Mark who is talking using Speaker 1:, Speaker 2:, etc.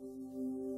Speaker 1: うん。